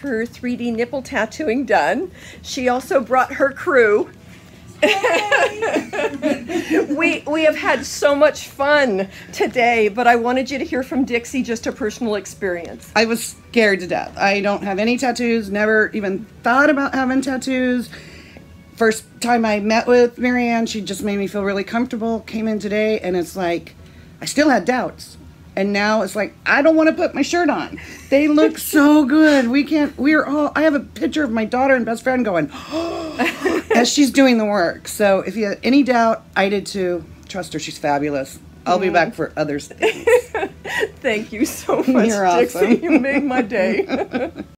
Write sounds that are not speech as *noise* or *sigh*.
her 3D nipple tattooing done. She also brought her crew. *laughs* we we have had so much fun today, but I wanted you to hear from Dixie just a personal experience. I was scared to death. I don't have any tattoos, never even thought about having tattoos. First time I met with MaryAnne, she just made me feel really comfortable. Came in today and it's like I still had doubts. And now it's like I don't want to put my shirt on. They look *laughs* so good. We can't we're all I have a picture of my daughter and best friend going *gasps* as she's doing the work. So if you have any doubt, I did too. Trust her, she's fabulous. I'll be back for others. *laughs* Thank you so *laughs* much, You're Dixie. awesome. You made my day.